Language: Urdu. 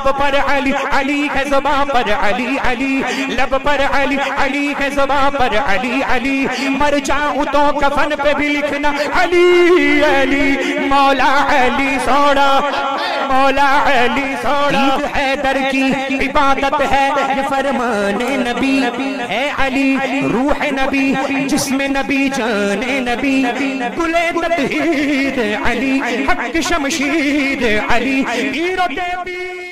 لب پر علی علی ہے زبان پر علی علی، لب پر علی علی ہے زبان پر علی علی، مر جاؤں تو کفن پہ بھی لکھنا، علی علی، مولا علی سوڑا، مولا علی سوڑا۔ حیدر کی عبادت ہے، یہ فرمان نبی ہے علی، روح نبی، جسم نبی، جان نبی۔ گل تطہید علی، حق شمشید علی ہیرو دیوی